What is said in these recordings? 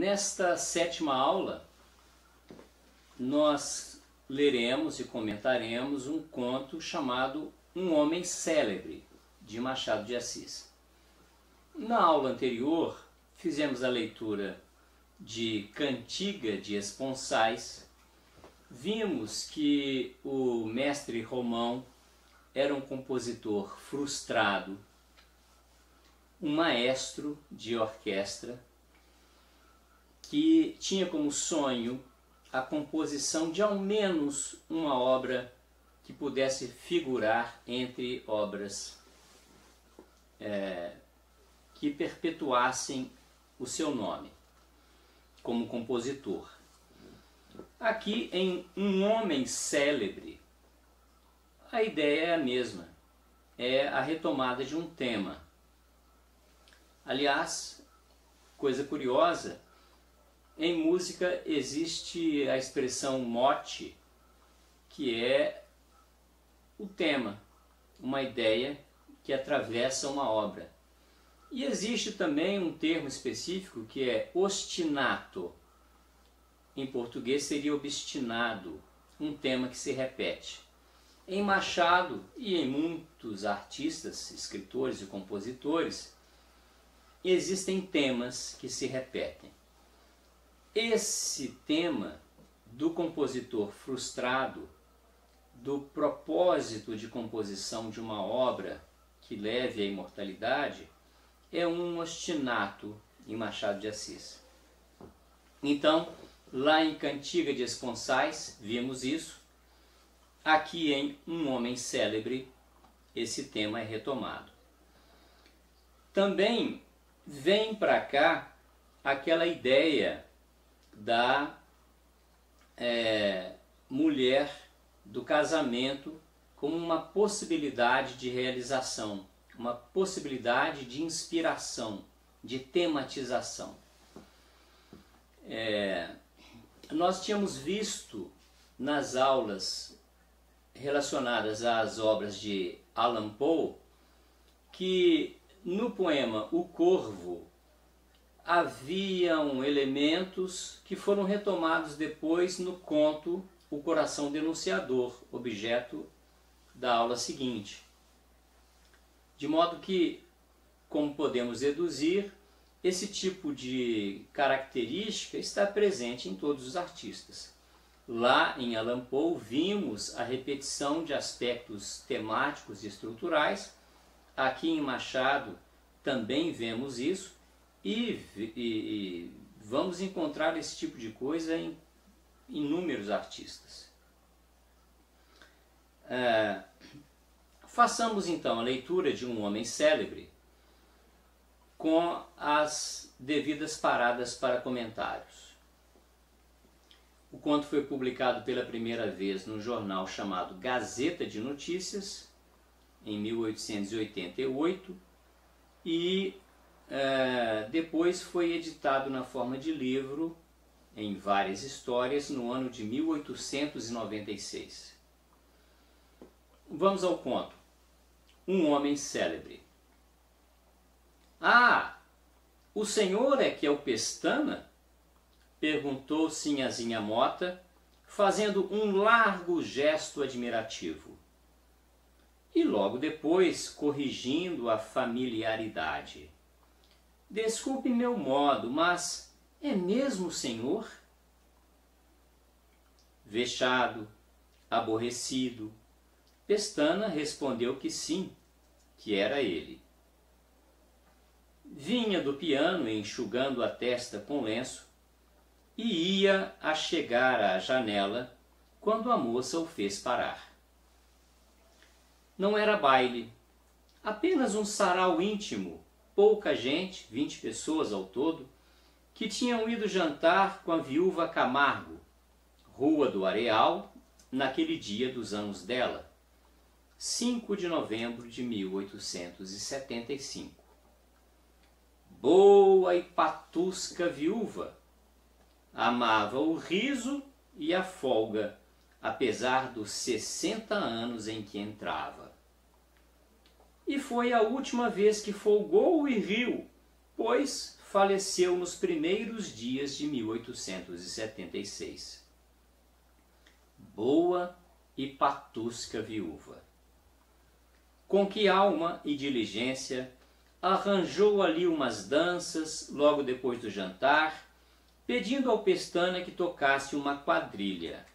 Nesta sétima aula, nós leremos e comentaremos um conto chamado Um Homem Célebre, de Machado de Assis. Na aula anterior, fizemos a leitura de Cantiga de Esponsais. Vimos que o mestre Romão era um compositor frustrado, um maestro de orquestra que tinha como sonho a composição de ao menos uma obra que pudesse figurar entre obras é, que perpetuassem o seu nome como compositor. Aqui em Um Homem Célebre, a ideia é a mesma, é a retomada de um tema. Aliás, coisa curiosa, em música existe a expressão mote, que é o tema, uma ideia que atravessa uma obra. E existe também um termo específico que é ostinato. Em português seria obstinado, um tema que se repete. Em Machado e em muitos artistas, escritores e compositores, existem temas que se repetem. Esse tema do compositor frustrado, do propósito de composição de uma obra que leve à imortalidade, é um ostinato em Machado de Assis. Então, lá em Cantiga de Esponsais, vimos isso. Aqui em Um Homem Célebre, esse tema é retomado. Também vem para cá aquela ideia da é, mulher do casamento como uma possibilidade de realização, uma possibilidade de inspiração, de tematização. É, nós tínhamos visto nas aulas relacionadas às obras de Alan Poe que no poema O Corvo haviam elementos que foram retomados depois no conto O Coração Denunciador, objeto da aula seguinte. De modo que, como podemos deduzir, esse tipo de característica está presente em todos os artistas. Lá em Allan Poe vimos a repetição de aspectos temáticos e estruturais. Aqui em Machado também vemos isso e, e, e vamos encontrar esse tipo de coisa em inúmeros artistas. É, façamos então a leitura de um homem célebre com as devidas paradas para comentários. O conto foi publicado pela primeira vez no jornal chamado Gazeta de Notícias, em 1888, e é, depois foi editado na forma de livro, em várias histórias, no ano de 1896. Vamos ao conto. Um homem célebre. Ah, o senhor é que é o Pestana? Perguntou Sinhazinha Mota, fazendo um largo gesto admirativo. E logo depois corrigindo a familiaridade. Desculpe meu modo, mas é mesmo o Senhor? Vexado, aborrecido, Pestana respondeu que sim, que era ele. Vinha do piano enxugando a testa com lenço e ia a chegar à janela quando a moça o fez parar. Não era baile, apenas um sarau íntimo pouca gente, 20 pessoas ao todo, que tinham ido jantar com a viúva Camargo, Rua do Areal, naquele dia dos anos dela, 5 de novembro de 1875. Boa e patusca viúva, amava o riso e a folga, apesar dos 60 anos em que entrava e foi a última vez que folgou e riu, pois faleceu nos primeiros dias de 1876. Boa e patusca viúva. Com que alma e diligência arranjou ali umas danças logo depois do jantar, pedindo ao Pestana que tocasse uma quadrilha.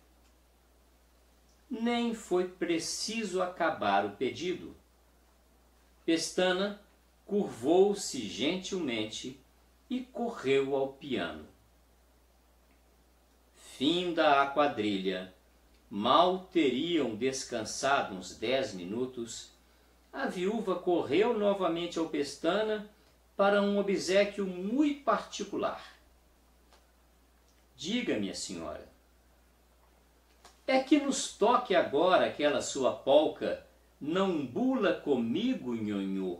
Nem foi preciso acabar o pedido. Pestana curvou-se gentilmente e correu ao piano. Finda a quadrilha, mal teriam descansado uns dez minutos, a viúva correu novamente ao Pestana para um obsequio muito particular. Diga, minha senhora, é que nos toque agora aquela sua polca Não Bula Comigo, nhonhô.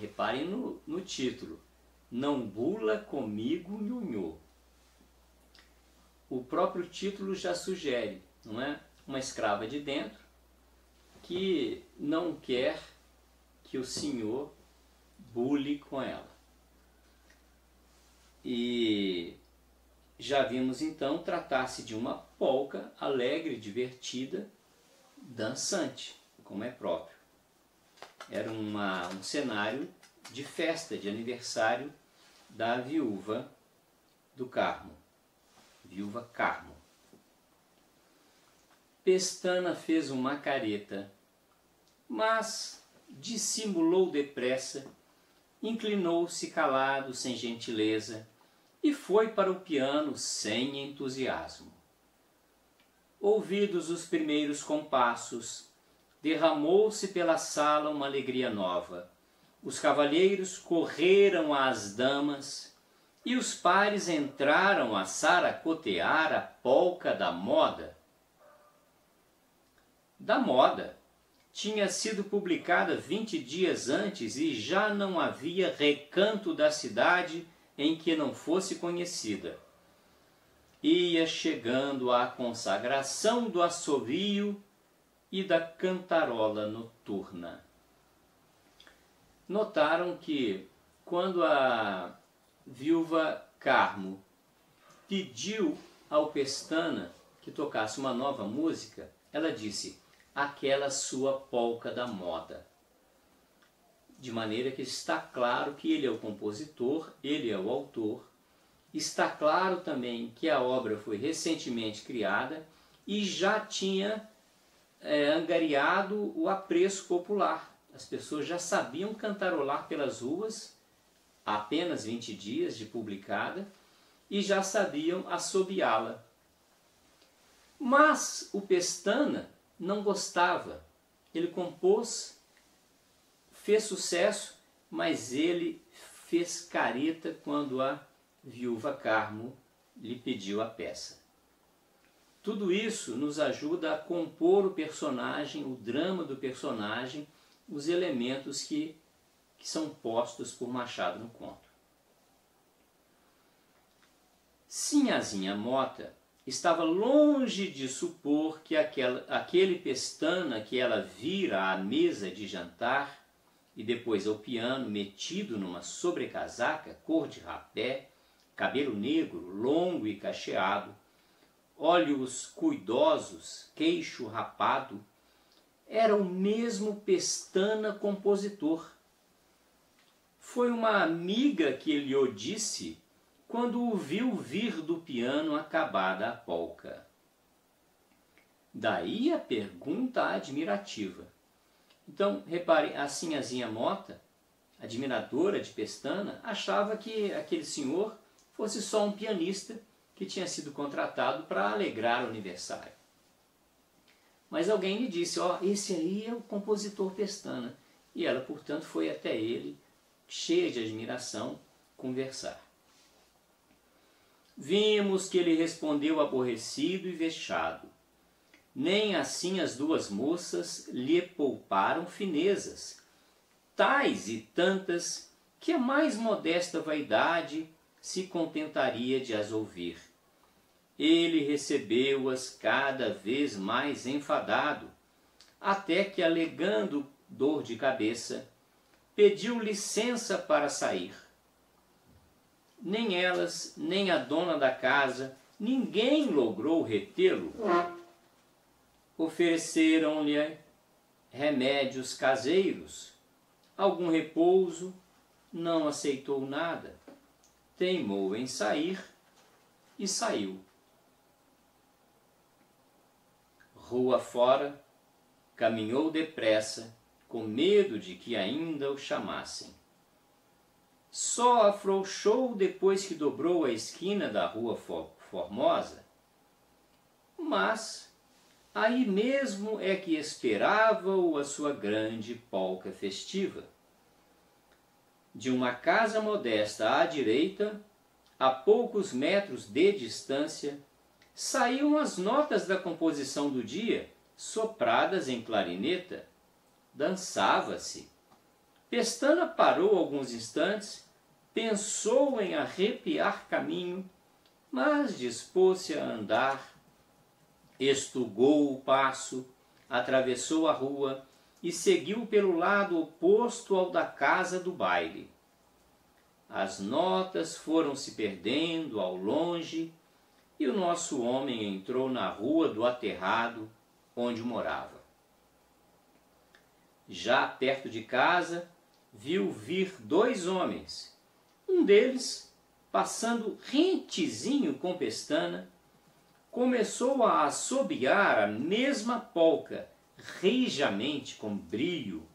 Reparem no, no título, Não Bula Comigo, nhonhô. O próprio título já sugere, não é? Uma escrava de dentro que não quer que o Senhor bule com ela. E já vimos então tratar-se de uma polca alegre, divertida, dançante, como é próprio. Era uma, um cenário de festa, de aniversário da viúva do Carmo, viúva Carmo. Pestana fez uma careta mas dissimulou depressa, inclinou-se calado, sem gentileza, e foi para o piano sem entusiasmo. Ouvidos os primeiros compassos, derramou-se pela sala uma alegria nova. Os cavalheiros correram às damas e os pares entraram a saracotear a polca da moda. Da moda, tinha sido publicada vinte dias antes e já não havia recanto da cidade em que não fosse conhecida. Ia chegando a consagração do assovio e da cantarola noturna. Notaram que, quando a viúva Carmo pediu ao Pestana que tocasse uma nova música, ela disse: aquela sua polca da moda. De maneira que está claro que ele é o compositor, ele é o autor. Está claro também que a obra foi recentemente criada e já tinha é, angariado o apreço popular. As pessoas já sabiam cantarolar pelas ruas, há apenas 20 dias de publicada, e já sabiam assobiá-la. Mas o Pestana não gostava. Ele compôs, fez sucesso, mas ele fez careta quando a viúva Carmo lhe pediu a peça. Tudo isso nos ajuda a compor o personagem, o drama do personagem, os elementos que, que são postos por Machado no conto. Sinhazinha Mota estava longe de supor que aquela, aquele pestana que ela vira à mesa de jantar e depois ao piano, metido numa sobrecasaca cor de rapé, cabelo negro, longo e cacheado, olhos cuidosos, queixo rapado, era o mesmo pestana compositor. Foi uma amiga que lhe o disse quando o viu vir do piano acabada a polca. Daí a pergunta admirativa. Então, reparem, a Sinhazinha Mota, admiradora de Pestana, achava que aquele senhor fosse só um pianista que tinha sido contratado para alegrar o aniversário. Mas alguém lhe disse, ó, oh, esse aí é o compositor Pestana. E ela, portanto, foi até ele, cheia de admiração, conversar. Vimos que ele respondeu aborrecido e vexado. Nem assim as duas moças lhe pouparam finezas, tais e tantas que a mais modesta vaidade se contentaria de as ouvir. Ele recebeu-as cada vez mais enfadado, até que, alegando dor de cabeça, pediu licença para sair nem elas, nem a dona da casa, ninguém logrou retê-lo. Ofereceram-lhe remédios caseiros, algum repouso, não aceitou nada, teimou em sair e saiu. Rua fora, caminhou depressa, com medo de que ainda o chamassem. Só afrouxou depois que dobrou a esquina da Rua Formosa, mas aí mesmo é que esperava-o a sua grande polca festiva. De uma casa modesta à direita, a poucos metros de distância, saíam as notas da composição do dia, sopradas em clarineta. Dançava-se. Pestana parou alguns instantes, pensou em arrepiar caminho, mas dispôs-se a andar. Estugou o passo, atravessou a rua e seguiu pelo lado oposto ao da casa do baile. As notas foram se perdendo ao longe e o nosso homem entrou na rua do aterrado onde morava. Já perto de casa, viu vir dois homens. Um deles, passando rentezinho com pestana, começou a assobiar a mesma polca, rijamente, com brilho,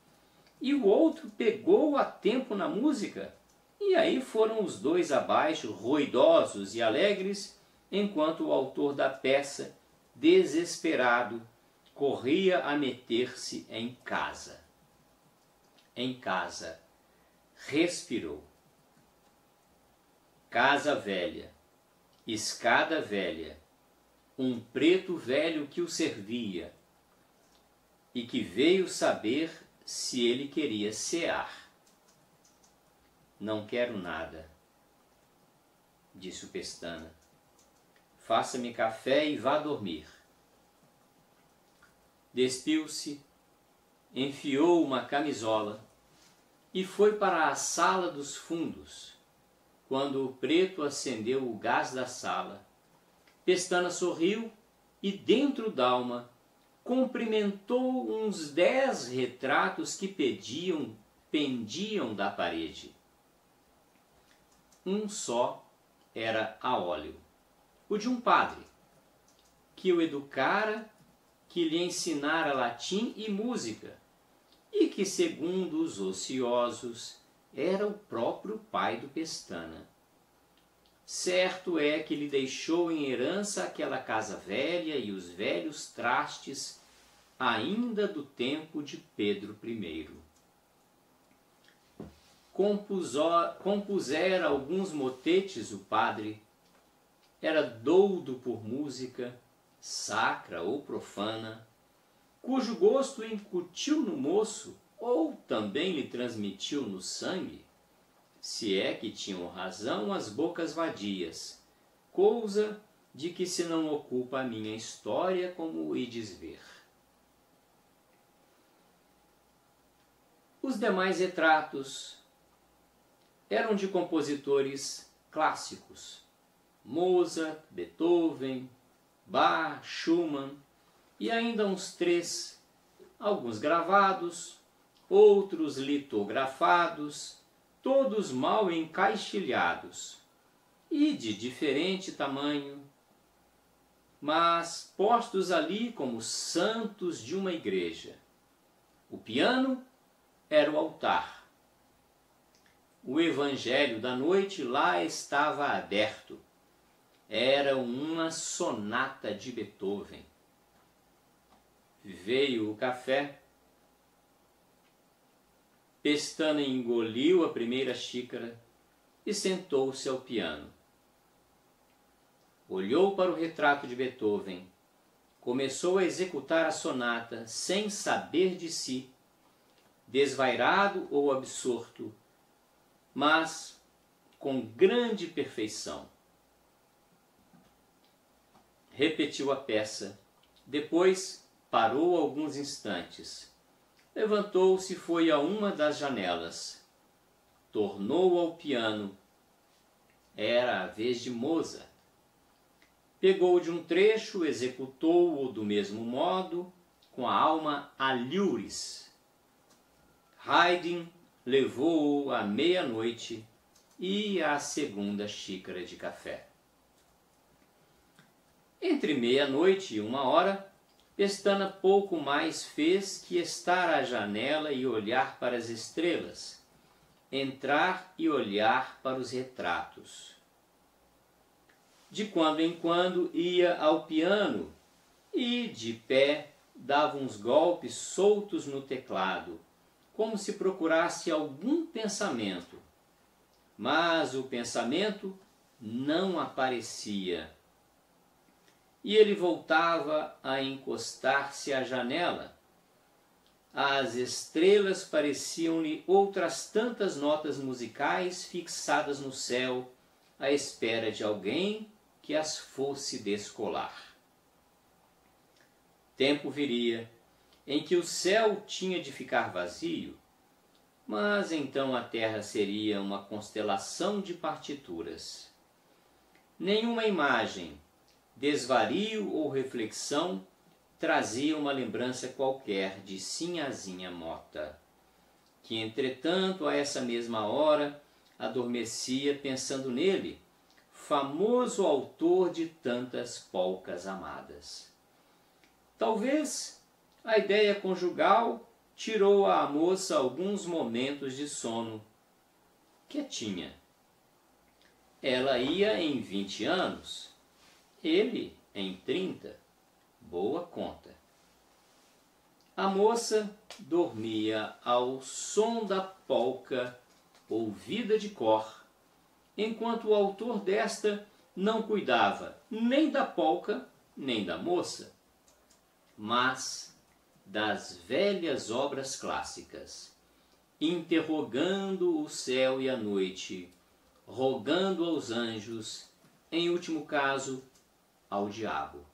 e o outro pegou a tempo na música, e aí foram os dois abaixo, ruidosos e alegres, enquanto o autor da peça, desesperado, corria a meter-se em casa. Em casa, respirou. Casa velha, escada velha, um preto velho que o servia e que veio saber se ele queria cear. Não quero nada, disse o Pestana faça-me café e vá dormir. Despiu-se, enfiou uma camisola e foi para a sala dos fundos. Quando o preto acendeu o gás da sala, Pestana sorriu e, dentro d'alma, cumprimentou uns dez retratos que pediam, pendiam da parede. Um só era a óleo o de um padre, que o educara, que lhe ensinara latim e música, e que, segundo os ociosos, era o próprio pai do Pestana. Certo é que lhe deixou em herança aquela casa velha e os velhos trastes, ainda do tempo de Pedro I. Compusera alguns motetes o padre era doudo por música, sacra ou profana, cujo gosto incutiu no moço ou também lhe transmitiu no sangue, se é que tinham razão as bocas vadias, coisa de que se não ocupa a minha história como ides ver. Os demais retratos eram de compositores clássicos, Mozart, Beethoven, Bach, Schumann e ainda uns três, alguns gravados, outros litografados, todos mal encaixilhados e de diferente tamanho, mas postos ali como santos de uma igreja. O piano era o altar. O evangelho da noite lá estava aberto era uma sonata de Beethoven. Veio o café, Pestana engoliu a primeira xícara e sentou-se ao piano. Olhou para o retrato de Beethoven, começou a executar a sonata sem saber de si, desvairado ou absorto, mas com grande perfeição repetiu a peça. Depois parou alguns instantes. Levantou-se e foi a uma das janelas. Tornou ao piano Era a vez de Mozart. Pegou de um trecho, executou-o do mesmo modo, com a alma alhures. Haydn levou-o à meia-noite e à segunda xícara de café. Entre meia-noite e uma hora, Pestana pouco mais fez que estar à janela e olhar para as estrelas, entrar e olhar para os retratos. De quando em quando ia ao piano e, de pé, dava uns golpes soltos no teclado, como se procurasse algum pensamento. Mas o pensamento não aparecia. E ele voltava a encostar-se à janela. As estrelas pareciam-lhe outras tantas notas musicais fixadas no céu, à espera de alguém que as fosse descolar. Tempo viria em que o céu tinha de ficar vazio, mas então a terra seria uma constelação de partituras. Nenhuma imagem, desvario ou reflexão trazia uma lembrança qualquer de Sinhazinha Mota, que entretanto a essa mesma hora adormecia pensando nele, famoso autor de tantas polcas amadas. Talvez a ideia conjugal tirou à moça alguns momentos de sono. Quietinha. Ela ia em vinte anos, ele em trinta. Boa conta. A moça dormia ao som da polca ouvida de cor, enquanto o autor desta não cuidava nem da polca nem da moça mas das velhas obras clássicas, interrogando o céu e a noite, rogando aos anjos, em último caso, ao diabo.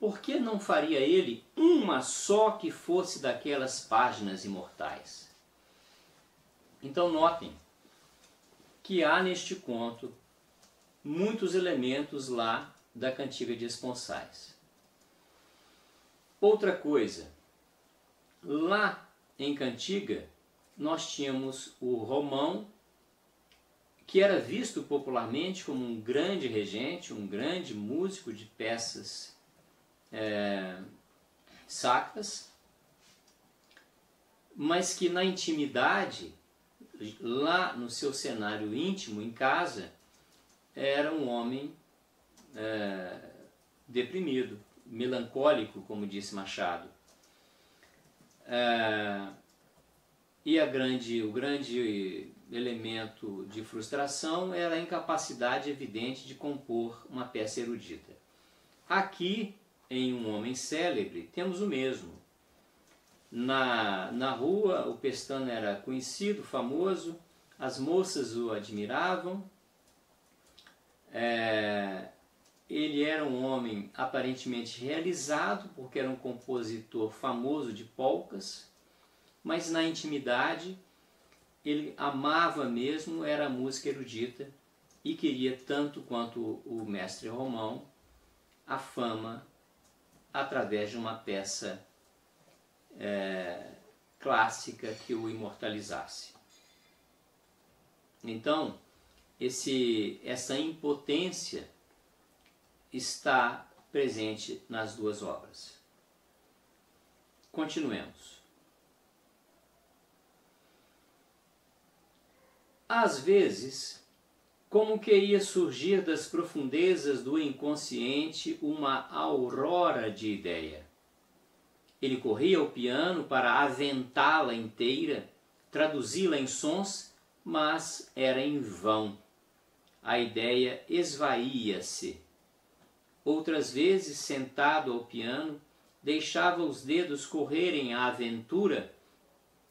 Por que não faria ele uma só que fosse daquelas páginas imortais? Então notem que há neste conto muitos elementos lá da cantiga de Esponsais. Outra coisa, lá em Cantiga nós tínhamos o Romão, que era visto popularmente como um grande regente, um grande músico de peças é, sacras, mas que na intimidade, lá no seu cenário íntimo, em casa, era um homem é, deprimido, melancólico, como disse Machado. É, e grande, o grande elemento de frustração era a incapacidade evidente de compor uma peça erudita. Aqui, em Um Homem Célebre, temos o mesmo. Na, na rua, o Pestana era conhecido, famoso, as moças o admiravam, é, ele era um homem aparentemente realizado, porque era um compositor famoso de polcas, mas na intimidade ele amava mesmo, era a música erudita e queria tanto quanto o mestre Romão a fama através de uma peça é, clássica que o imortalizasse. Então, esse, essa impotência está presente nas duas obras. Continuemos. Às vezes, como que ia surgir das profundezas do inconsciente uma aurora de ideia. Ele corria ao piano para aventá-la inteira, traduzi-la em sons, mas era em vão. A ideia esvaía-se Outras vezes, sentado ao piano, deixava os dedos correrem à aventura,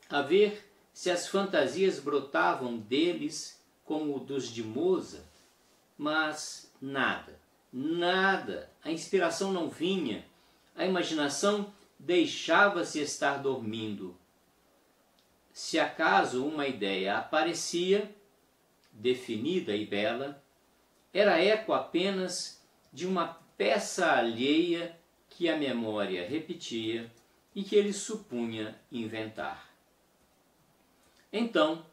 a ver se as fantasias brotavam deles como dos de Mozart, mas nada, nada, a inspiração não vinha, a imaginação deixava-se estar dormindo. Se acaso uma ideia aparecia, definida e bela, era eco apenas de uma peça alheia que a memória repetia e que ele supunha inventar. Então,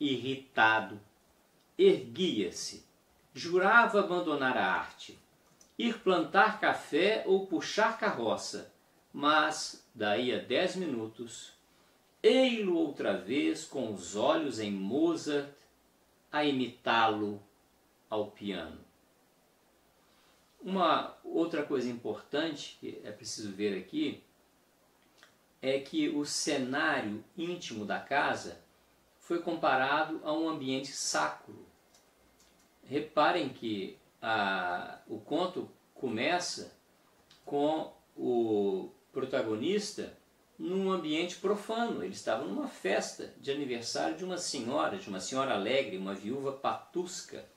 irritado, erguia-se, jurava abandonar a arte, ir plantar café ou puxar carroça, mas, daí a dez minutos, ei-lo outra vez com os olhos em Mozart a imitá-lo ao piano. Uma outra coisa importante que é preciso ver aqui é que o cenário íntimo da casa foi comparado a um ambiente sacro. Reparem que a, o conto começa com o protagonista num ambiente profano. Ele estava numa festa de aniversário de uma senhora, de uma senhora alegre, uma viúva patusca.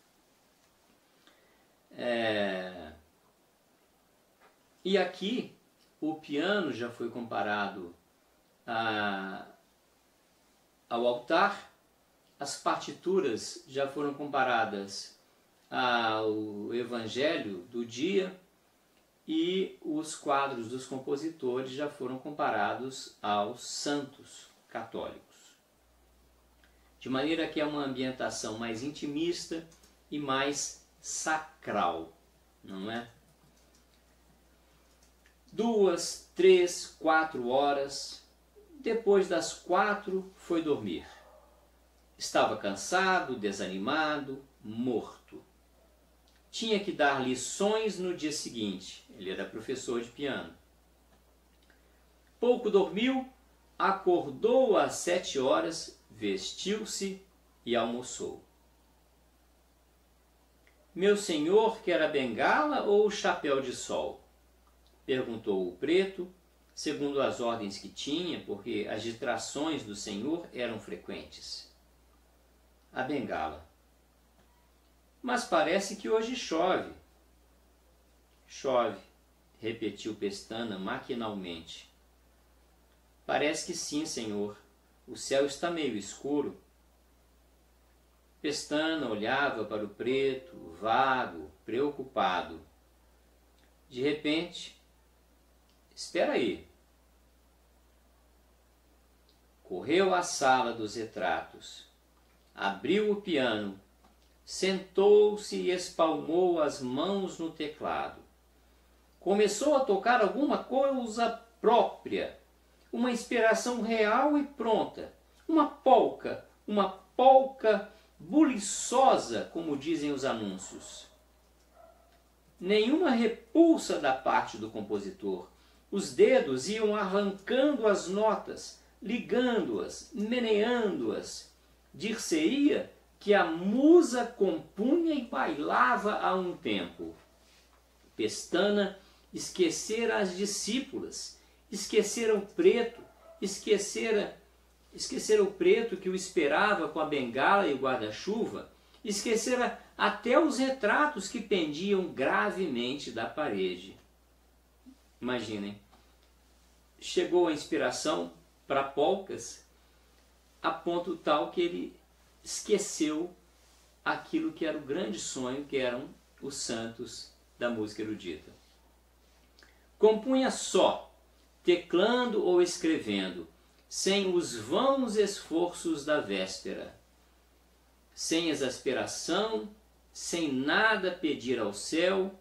É... E aqui o piano já foi comparado a, ao altar, as partituras já foram comparadas ao evangelho do dia e os quadros dos compositores já foram comparados aos santos católicos. De maneira que é uma ambientação mais intimista e mais sacral, não é? Duas, três, quatro horas. Depois das quatro, foi dormir. Estava cansado, desanimado, morto. Tinha que dar lições no dia seguinte. Ele era professor de piano. Pouco dormiu, acordou às sete horas, vestiu-se e almoçou. Meu senhor quer a bengala ou o chapéu de sol? Perguntou o preto, segundo as ordens que tinha, porque as distrações do senhor eram frequentes. A bengala. Mas parece que hoje chove. Chove, repetiu Pestana maquinalmente. Parece que sim, senhor. O céu está meio escuro. Pestana olhava para o preto, vago, preocupado. De repente, espera aí. Correu à sala dos retratos, abriu o piano sentou-se e espalmou as mãos no teclado. Começou a tocar alguma coisa própria, uma inspiração real e pronta, uma polca, uma polca buliçosa, como dizem os anúncios. Nenhuma repulsa da parte do compositor. Os dedos iam arrancando as notas, ligando-as, meneando-as. Dir-se-ia que a musa compunha e bailava a um tempo. Pestana esquecera as discípulas, esquecera o preto, esquecera, esquecera o preto que o esperava com a bengala e o guarda-chuva, esquecera até os retratos que pendiam gravemente da parede. Imaginem, chegou a inspiração para polcas a ponto tal que ele esqueceu aquilo que era o grande sonho, que eram os santos da música erudita. Compunha só, teclando ou escrevendo, sem os vãos esforços da véspera, sem exasperação, sem nada pedir ao céu,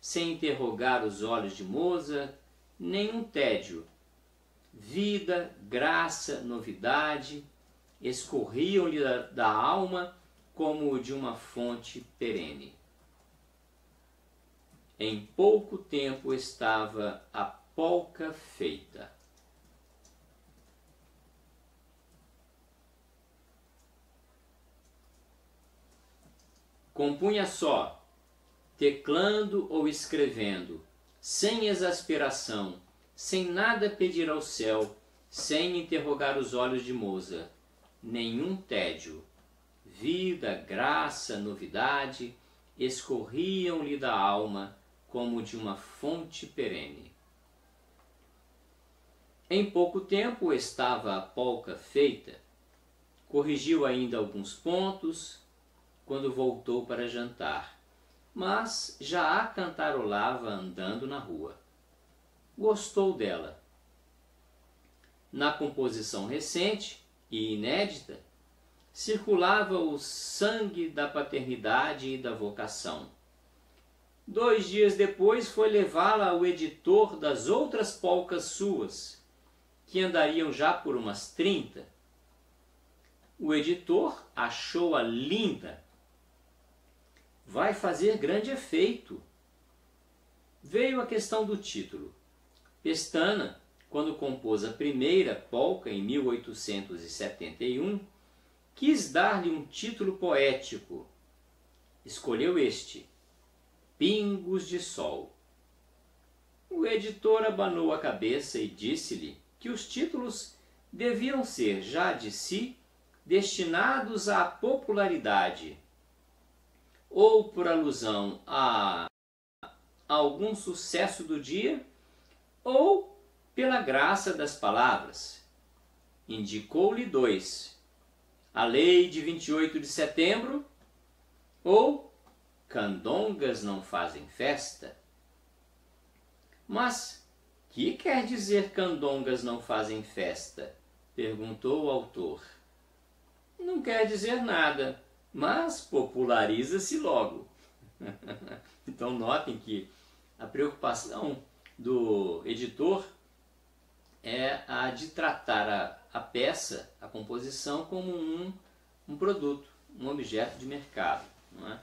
sem interrogar os olhos de Mozart, nenhum tédio. Vida, graça, novidade, escorriam-lhe da, alma como de uma fonte perene. Em pouco tempo estava a polca feita. Compunha só, teclando ou escrevendo, sem exasperação, sem nada pedir ao céu, sem interrogar os olhos de Mozart nenhum tédio. Vida, graça, novidade escorriam-lhe da alma como de uma fonte perene. Em pouco tempo estava a polca feita, corrigiu ainda alguns pontos, quando voltou para jantar, mas já a cantarolava andando na rua. Gostou dela. Na composição recente e inédita, circulava o sangue da paternidade e da vocação. Dois dias depois foi levá-la ao editor das outras polcas suas, que andariam já por umas trinta. O editor achou-a linda. Vai fazer grande efeito. Veio a questão do título. Pestana, quando compôs a primeira polca em 1871, quis dar-lhe um título poético. Escolheu este, Pingos de Sol. O editor abanou a cabeça e disse-lhe que os títulos deviam ser, já de si, destinados à popularidade, ou por alusão a algum sucesso do dia, ou pela graça das palavras. Indicou-lhe dois: a lei de 28 de setembro ou candongas não fazem festa? Mas que quer dizer candongas não fazem festa? perguntou o autor. Não quer dizer nada, mas populariza-se logo. então notem que a preocupação do editor é a de tratar a, a peça, a composição, como um, um produto, um objeto de mercado. Não é?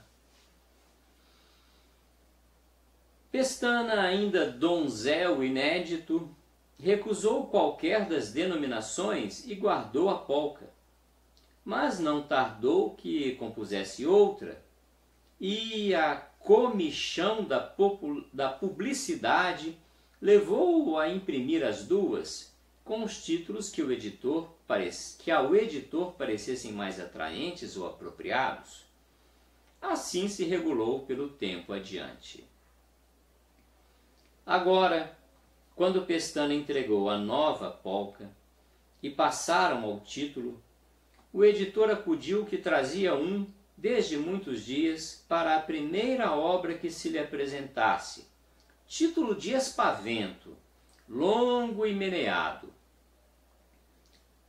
Pestana, ainda donzel inédito, recusou qualquer das denominações e guardou a polca. Mas não tardou que compusesse outra, e a comichão da, da publicidade levou-o a imprimir as duas, com os títulos que, o editor que ao editor parecessem mais atraentes ou apropriados. Assim se regulou pelo tempo adiante. Agora, quando Pestana entregou a nova polca e passaram ao título, o editor acudiu que trazia um, desde muitos dias, para a primeira obra que se lhe apresentasse, título de espavento, longo e meneado.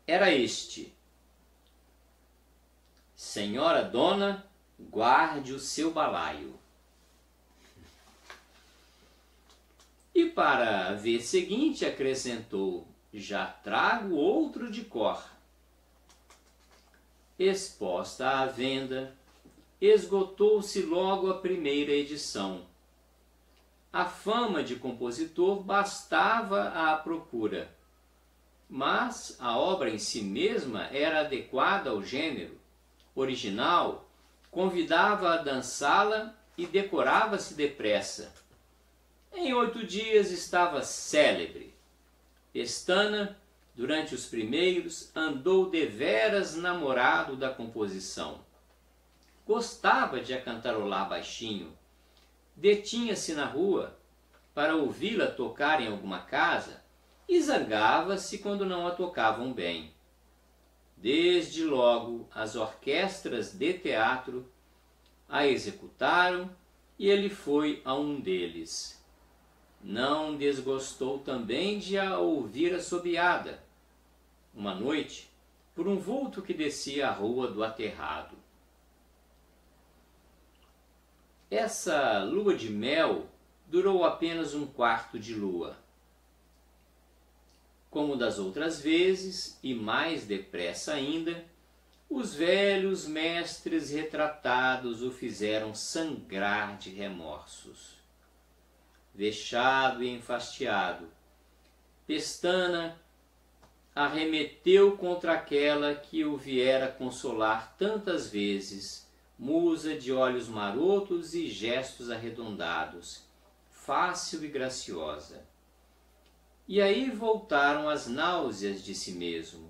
Era este: Senhora Dona, guarde o seu balaio. E para a seguinte acrescentou: Já trago outro de cor. Exposta à venda, esgotou-se logo a primeira edição. A fama de compositor bastava à procura, mas a obra em si mesma era adequada ao gênero, original, convidava a dançá-la e decorava-se depressa em oito dias estava célebre. Pestana, durante os primeiros, andou deveras namorado da composição. Gostava de a cantarolar baixinho. Detinha-se na rua para ouvi-la tocar em alguma casa e zangava-se quando não a tocavam bem. Desde logo as orquestras de teatro a executaram e ele foi a um deles. Não desgostou também de a ouvir assobiada, uma noite, por um vulto que descia a rua do aterrado. Essa lua de mel durou apenas um quarto de lua. Como das outras vezes, e mais depressa ainda, os velhos mestres retratados o fizeram sangrar de remorsos vexado e enfastiado. Pestana arremeteu contra aquela que o viera consolar tantas vezes, musa de olhos marotos e gestos arredondados, fácil e graciosa. E aí voltaram as náuseas de si mesmo,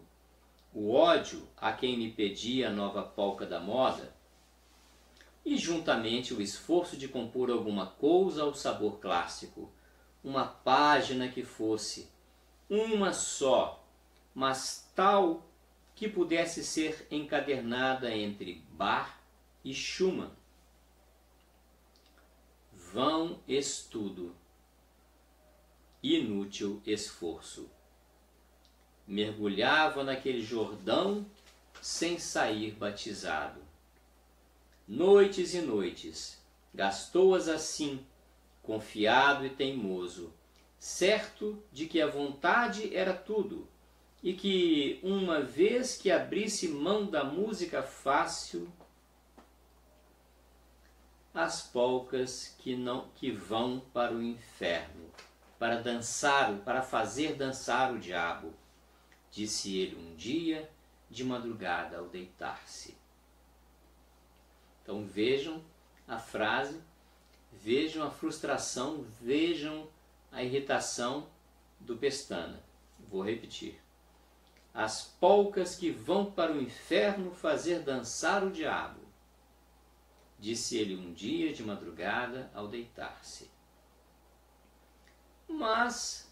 o ódio a quem me pedia a nova polca da moda, e juntamente o esforço de compor alguma coisa ao sabor clássico, uma página que fosse uma só, mas tal que pudesse ser encadernada entre bar e Schumann. Vão estudo, inútil esforço. Mergulhava naquele Jordão sem sair batizado. Noites e noites, gastou-as assim, confiado e teimoso, certo de que a vontade era tudo, e que, uma vez que abrisse mão da música fácil, as polcas que não que vão para o inferno, para dançar, para fazer dançar o diabo, disse ele um dia de madrugada ao deitar-se. Então vejam a frase, vejam a frustração, vejam a irritação do Pestana. Vou repetir. As polcas que vão para o inferno fazer dançar o diabo, disse ele um dia de madrugada ao deitar-se. Mas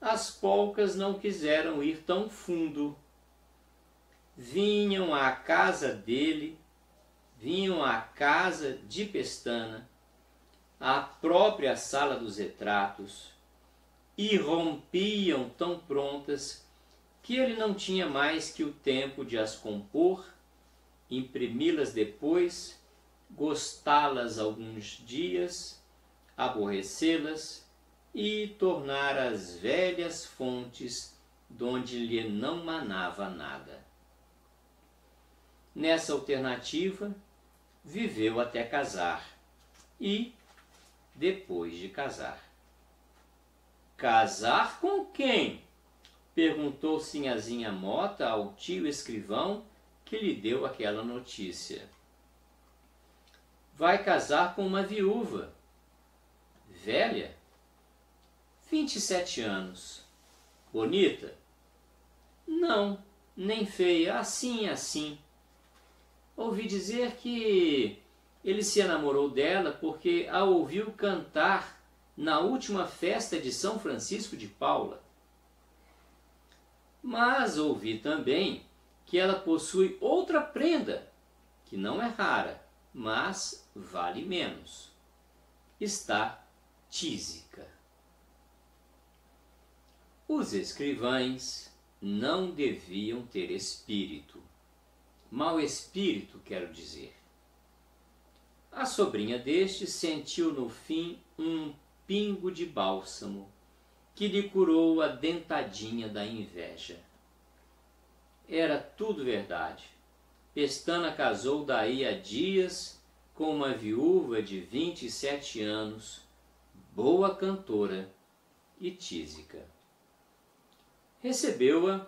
as polcas não quiseram ir tão fundo. Vinham à casa dele, vinham à casa de Pestana, à própria sala dos retratos, e rompiam tão prontas que ele não tinha mais que o tempo de as compor, imprimi-las depois gostá-las alguns dias, aborrecê-las e tornar as velhas fontes donde lhe não manava nada. Nessa alternativa, viveu até casar e depois de casar. Casar com quem? perguntou Sinhazinha Mota ao tio escrivão que lhe deu aquela notícia vai casar com uma viúva. Velha? 27 anos. Bonita? Não, nem feia, assim, assim. Ouvi dizer que ele se enamorou dela porque a ouviu cantar na última festa de São Francisco de Paula. Mas ouvi também que ela possui outra prenda, que não é rara, mas vale menos. Está tísica. Os escrivães não deviam ter espírito. Mau espírito, quero dizer. A sobrinha deste sentiu no fim um pingo de bálsamo que lhe curou a dentadinha da inveja. Era tudo verdade. Pestana casou daí a dias com uma viúva de 27 anos, boa cantora e tísica. Recebeu-a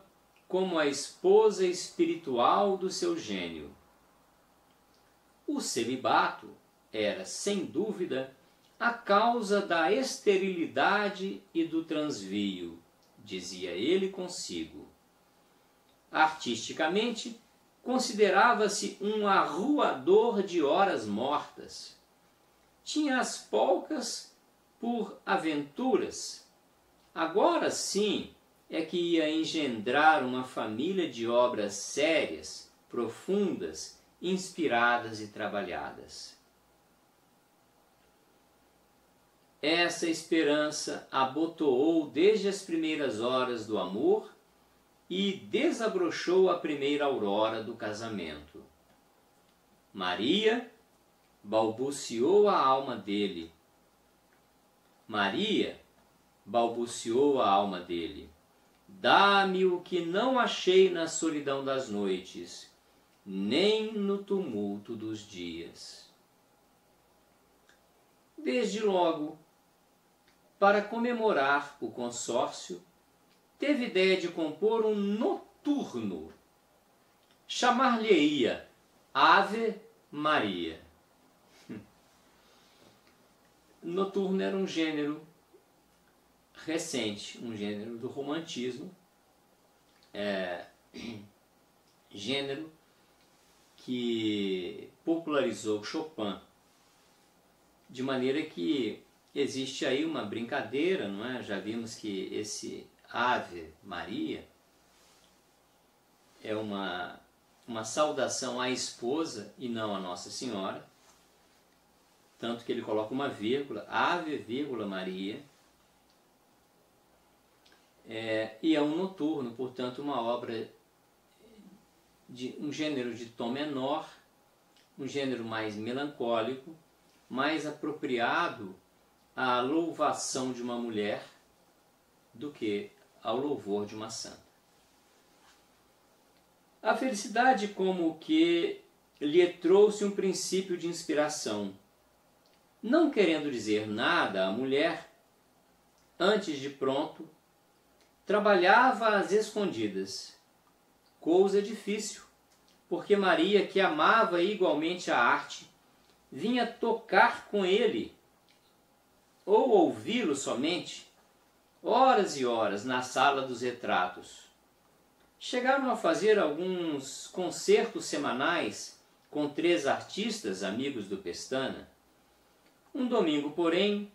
como a esposa espiritual do seu gênio. O celibato era, sem dúvida, a causa da esterilidade e do transvio, dizia ele consigo. Artisticamente, considerava-se um arruador de horas mortas. Tinha as polcas por aventuras. Agora sim é que ia engendrar uma família de obras sérias, profundas, inspiradas e trabalhadas. Essa esperança abotoou desde as primeiras horas do amor e desabrochou a primeira aurora do casamento. Maria balbuciou a alma dele. Maria balbuciou a alma dele. Dá-me o que não achei na solidão das noites, nem no tumulto dos dias. Desde logo, para comemorar o consórcio, teve ideia de compor um noturno. Chamar-lhe-ia Ave Maria. Noturno era um gênero recente, um gênero do romantismo, é, gênero que popularizou Chopin, de maneira que existe aí uma brincadeira, não é? Já vimos que esse Ave Maria é uma uma saudação à esposa e não à Nossa Senhora. Tanto que ele coloca uma vírgula, Ave vírgula Maria. É, e é um noturno, portanto, uma obra de um gênero de tom menor, um gênero mais melancólico, mais apropriado à louvação de uma mulher do que ao louvor de uma santa. A felicidade como que lhe trouxe um princípio de inspiração. Não querendo dizer nada, a mulher, antes de pronto, trabalhava às escondidas. Coisa difícil, porque Maria, que amava igualmente a arte, vinha tocar com ele, ou ouvi-lo somente, horas e horas na sala dos retratos. Chegaram a fazer alguns concertos semanais com três artistas amigos do Pestana. Um domingo, porém,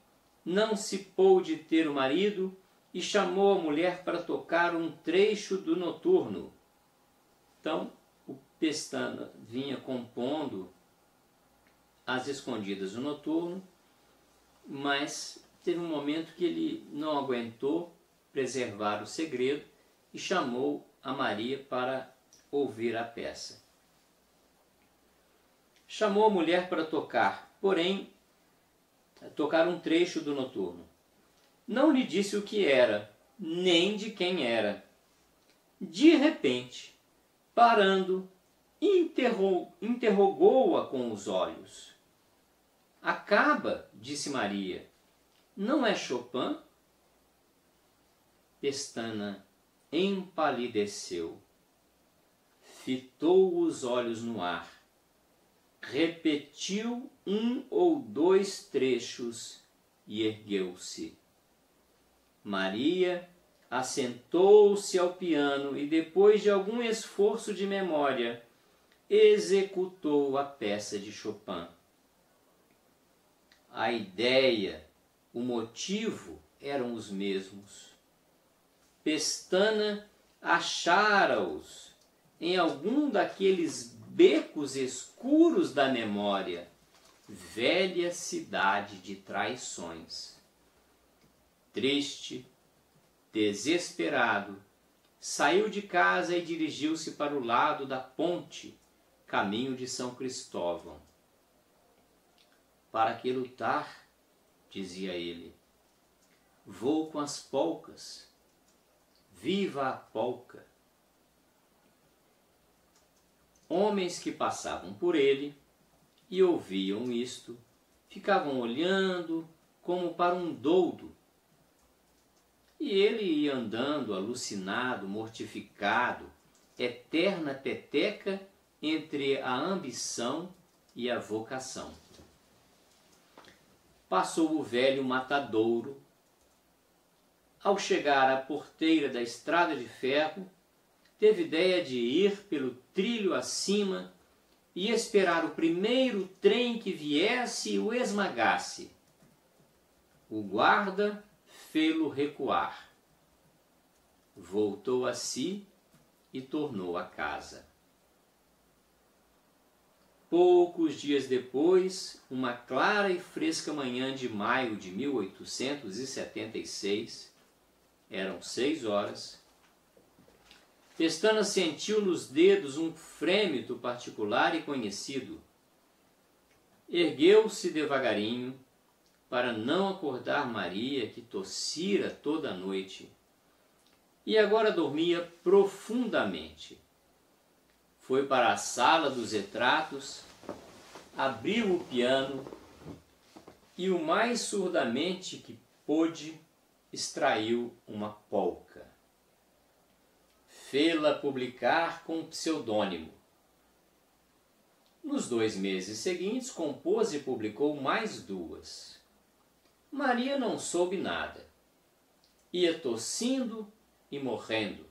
não se pôde ter o marido e chamou a mulher para tocar um trecho do noturno. Então, o Pestana vinha compondo as escondidas do noturno, mas teve um momento que ele não aguentou preservar o segredo e chamou a Maria para ouvir a peça. Chamou a mulher para tocar, porém, tocar um trecho do noturno. Não lhe disse o que era, nem de quem era. De repente, parando, interrogou-a com os olhos. Acaba, disse Maria, não é Chopin? Pestana empalideceu, fitou os olhos no ar, repetiu um ou dois trechos e ergueu-se. Maria assentou-se ao piano e, depois de algum esforço de memória, executou a peça de Chopin. A ideia o motivo eram os mesmos. Pestana achara-os em algum daqueles becos escuros da memória, velha cidade de traições. Triste, desesperado, saiu de casa e dirigiu-se para o lado da ponte, caminho de São Cristóvão. Para que lutar? Dizia ele. Vou com as polcas. Viva a polca! Homens que passavam por ele e ouviam isto, ficavam olhando como para um doudo. E ele ia andando alucinado, mortificado, eterna peteca entre a ambição e a vocação passou o velho matadouro. Ao chegar à porteira da estrada de ferro, teve ideia de ir pelo trilho acima e esperar o primeiro trem que viesse e o esmagasse. O guarda fê-lo recuar. Voltou a si e tornou a casa. Poucos dias depois, uma clara e fresca manhã de maio de 1876, eram seis horas, Pestana sentiu nos dedos um frêmito particular e conhecido. Ergueu-se devagarinho para não acordar Maria, que tossira toda a noite, e agora dormia profundamente foi para a sala dos retratos, abriu o piano e o mais surdamente que pôde extraiu uma polca. Fê-la publicar com pseudônimo. Nos dois meses seguintes, compôs e publicou mais duas. Maria não soube nada. Ia tossindo e morrendo,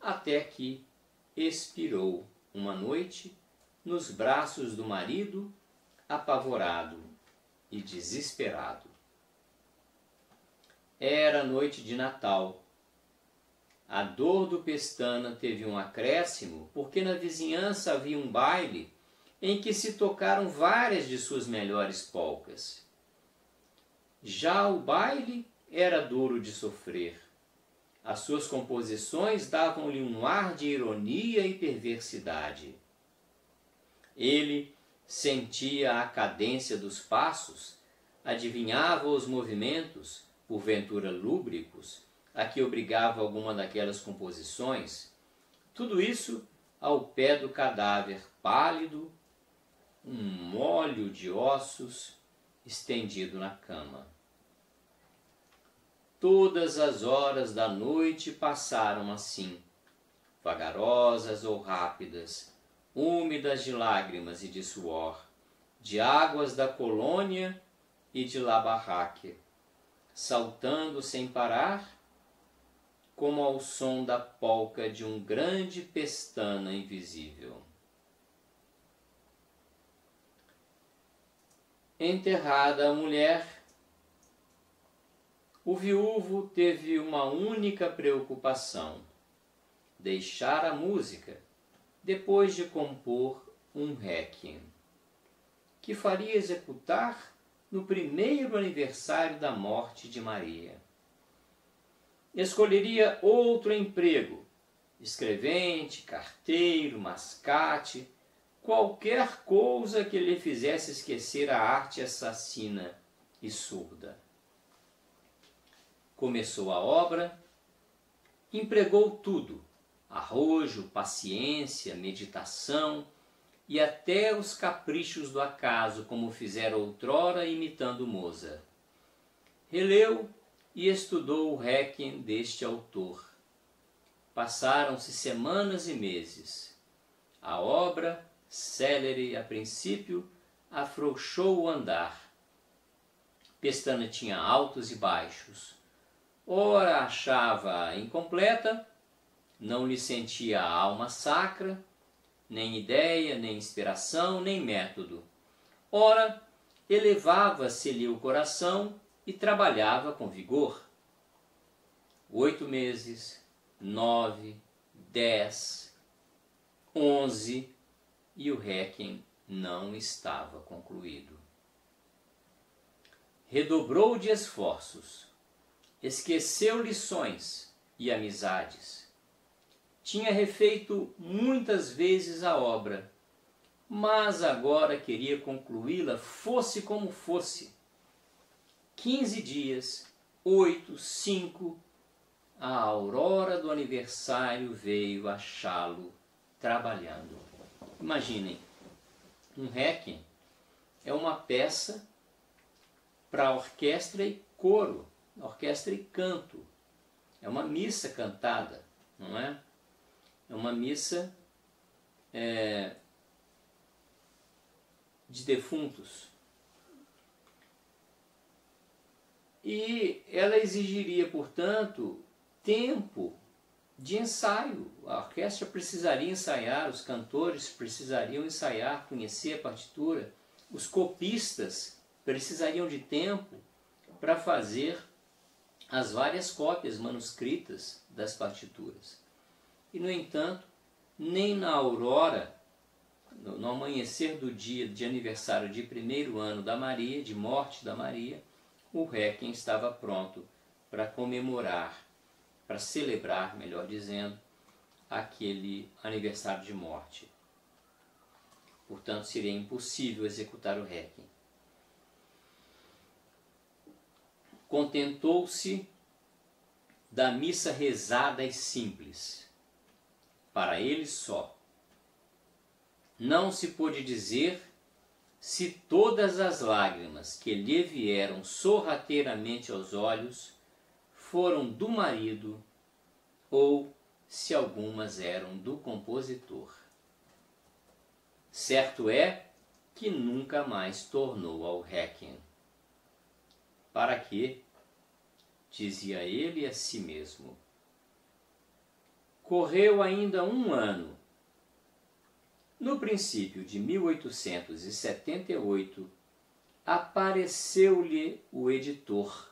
até que expirou uma noite nos braços do marido, apavorado e desesperado. Era noite de Natal. A dor do Pestana teve um acréscimo porque na vizinhança havia um baile em que se tocaram várias de suas melhores polcas. Já o baile era duro de sofrer. As suas composições davam-lhe um ar de ironia e perversidade. Ele sentia a cadência dos passos, adivinhava os movimentos, porventura lúbricos, a que obrigava alguma daquelas composições, tudo isso ao pé do cadáver pálido, um molho de ossos estendido na cama. Todas as horas da noite passaram assim, vagarosas ou rápidas, úmidas de lágrimas e de suor, de águas da colônia e de La Barraque, saltando sem parar, como ao som da polca de um grande pestana invisível. Enterrada a mulher, o viúvo teve uma única preocupação: deixar a música depois de compor um requiem, que faria executar no primeiro aniversário da morte de Maria. Escolheria outro emprego, escrevente, carteiro, mascate, qualquer coisa que lhe fizesse esquecer a arte assassina e surda. Começou a obra, empregou tudo: arrojo, paciência, meditação e até os caprichos do acaso, como fizera outrora imitando Mozart. Releu e estudou o Requiem deste autor. Passaram-se semanas e meses. A obra célere a princípio, afrouxou o andar. Pestana tinha altos e baixos. Ora achava incompleta, não lhe sentia a alma sacra, nem ideia, nem inspiração, nem método. Ora, elevava-se-lhe o coração e trabalhava com vigor. Oito meses, nove, dez, onze, e o Requiem não estava concluído. Redobrou de esforços, esqueceu lições e amizades. Tinha refeito muitas vezes a obra, mas agora queria concluí-la fosse como fosse. Quinze dias, oito, cinco, a aurora do aniversário veio achá-lo trabalhando. Imaginem, um requiem é uma peça para orquestra e coro, orquestra e canto. É uma missa cantada, não é? É uma missa é, de defuntos. E ela exigiria, portanto, tempo de ensaio. A orquestra precisaria ensaiar, os cantores precisariam ensaiar, conhecer a partitura, os copistas precisariam de tempo para fazer as várias cópias manuscritas das partituras. E, no entanto, nem na aurora, no, amanhecer do dia de aniversário de primeiro ano da Maria, de morte da Maria, o Requiem estava pronto para comemorar para celebrar, melhor dizendo, aquele aniversário de morte. Portanto, seria impossível executar o requiem. Contentou-se da missa rezada e simples, para ele só. Não se pôde dizer se todas as lágrimas que lhe vieram sorrateiramente aos olhos foram do marido ou se algumas eram do compositor. Certo é que nunca mais tornou ao Requiem. Para quê? Dizia ele a si mesmo. Correu ainda um ano. No princípio de 1878, apareceu-lhe o editor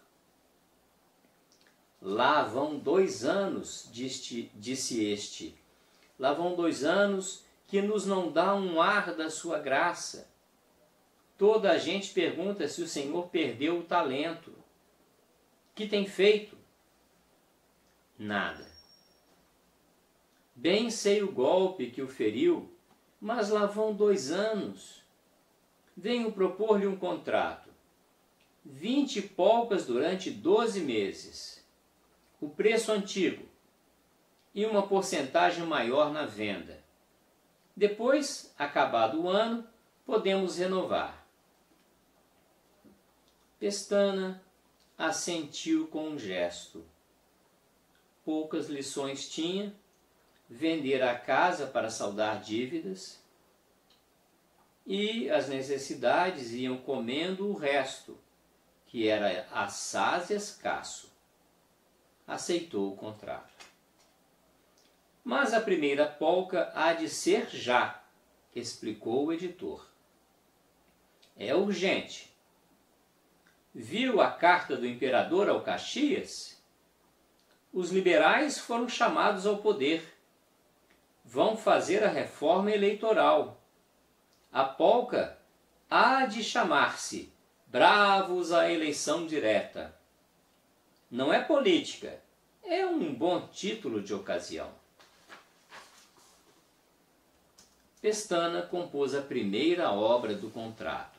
Lá vão dois anos, disse, disse este. Lá vão dois anos que nos não dá um ar da sua graça. Toda a gente pergunta se o Senhor perdeu o talento. Que tem feito? Nada. Bem sei o golpe que o feriu, mas lá vão dois anos. Venho propor-lhe um contrato. Vinte polcas durante doze meses. O preço antigo. E uma porcentagem maior na venda. Depois, acabado o ano, podemos renovar. Pestana assentiu com um gesto. Poucas lições tinha, vender a casa para saldar dívidas, e as necessidades iam comendo o resto, que era assaz escasso. Aceitou o contrato. Mas a primeira polca há de ser já, explicou o editor. É urgente. Viu a carta do imperador ao Caxias? Os liberais foram chamados ao poder. Vão fazer a reforma eleitoral a polca há de chamar-se Bravos à Eleição Direta. Não é política, é um bom título de ocasião. Pestana compôs a primeira obra do contrato.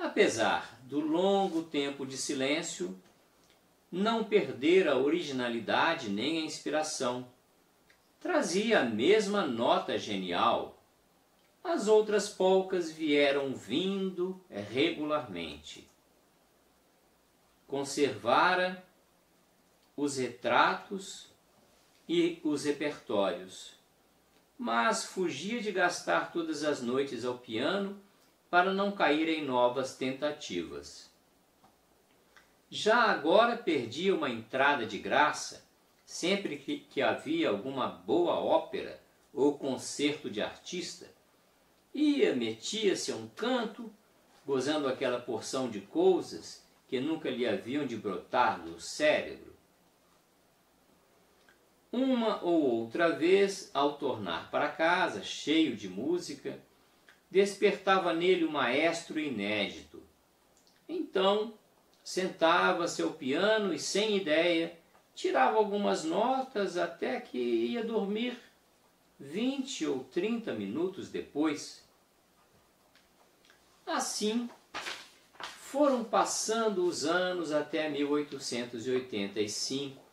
Apesar do longo tempo de silêncio, não perdera a originalidade nem a inspiração. Trazia a mesma nota genial as outras polcas vieram vindo regularmente. Conservara os retratos e os repertórios, mas fugia de gastar todas as noites ao piano para não cair em novas tentativas. Já agora perdia uma entrada de graça sempre que, que havia alguma boa ópera ou concerto de artista Ia, metia-se a um canto, gozando aquela porção de coisas que nunca lhe haviam de brotar do cérebro. Uma ou outra vez, ao tornar para casa, cheio de música, despertava nele um maestro inédito. Então, sentava-se ao piano e, sem ideia, tirava algumas notas até que ia dormir vinte ou trinta minutos depois. Assim, foram passando os anos até 1885.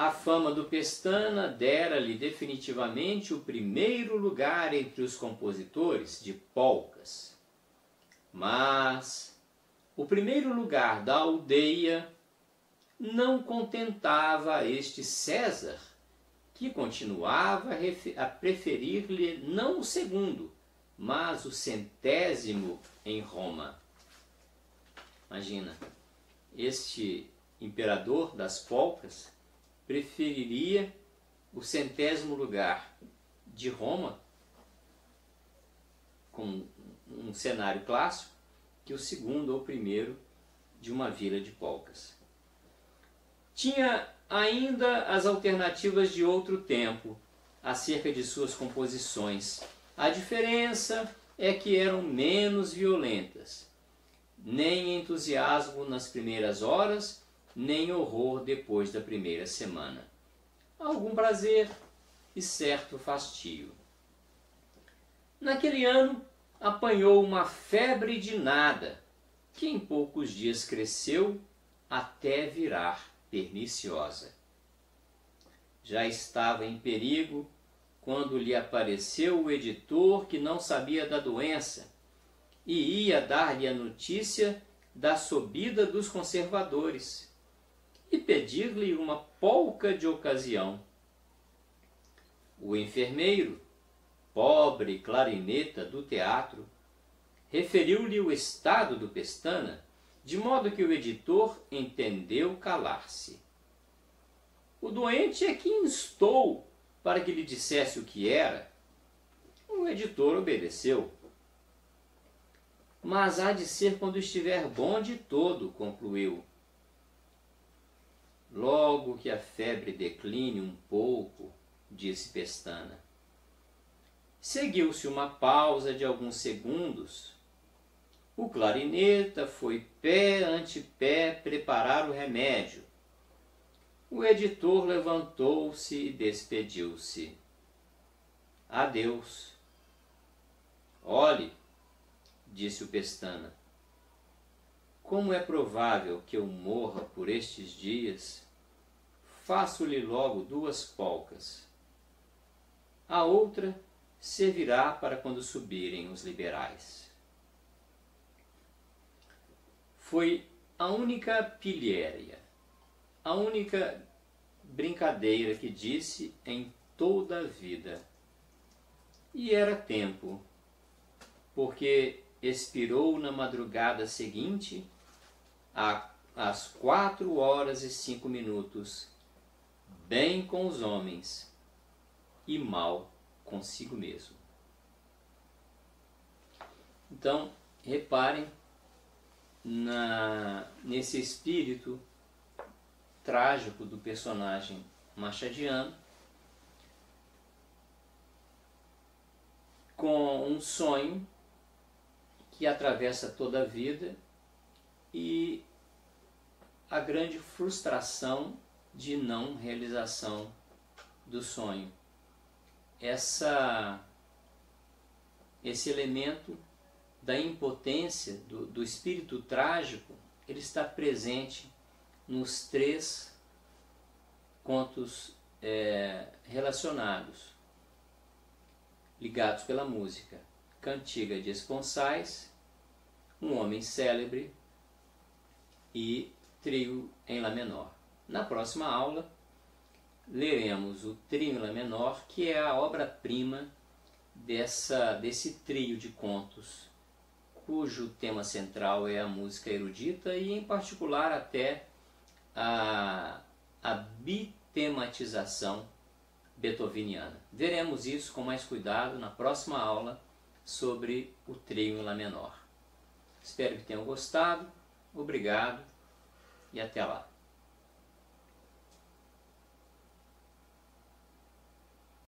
A fama do Pestana dera-lhe definitivamente o primeiro lugar entre os compositores de polcas. Mas o primeiro lugar da aldeia não contentava este César que continuava a preferir-lhe não o segundo, mas o centésimo em Roma. Imagina, este imperador das polcas preferiria o centésimo lugar de Roma, com um cenário clássico, que o segundo ou primeiro de uma vila de polcas. Tinha ainda as alternativas de outro tempo acerca de suas composições. A diferença é que eram menos violentas. Nem entusiasmo nas primeiras horas, nem horror depois da primeira semana. Algum prazer e certo fastio. Naquele ano, apanhou uma febre de nada, que em poucos dias cresceu até virar perniciosa. Já estava em perigo quando lhe apareceu o editor que não sabia da doença e ia dar-lhe a notícia da subida dos conservadores e pedir-lhe uma polca de ocasião. O enfermeiro, pobre clarineta do teatro, referiu-lhe o estado do Pestana de modo que o editor entendeu calar-se. O doente é que instou para que lhe dissesse o que era. O editor obedeceu. Mas há de ser quando estiver bom de todo, concluiu. Logo que a febre decline um pouco, disse Pestana. Seguiu-se uma pausa de alguns segundos. O clarineta foi pé ante pé preparar o remédio. O editor levantou-se e despediu-se. Adeus. Olhe, disse o Pestana, como é provável que eu morra por estes dias, faço-lhe logo duas polcas. A outra servirá para quando subirem os liberais. Foi a única pilhéria, a única brincadeira que disse em toda a vida. E era tempo, porque expirou na madrugada seguinte, às quatro horas e cinco minutos, bem com os homens e mal consigo mesmo. Então, reparem na, nesse espírito trágico do personagem machadiano, com um sonho que atravessa toda a vida e a grande frustração de não realização do sonho. Essa, esse elemento da impotência, do, do espírito trágico, ele está presente nos três contos é, relacionados, ligados pela música. Cantiga de Esponsais, um homem célebre e trio em Lá menor. Na próxima aula, leremos o trio em Lá menor, que é a obra-prima dessa desse trio de contos, cujo tema central é a música erudita e, em particular, até a, a bitematização beethoveniana. Veremos isso com mais cuidado na próxima aula sobre o trio em Lá menor. Espero que tenham gostado. Obrigado e até lá.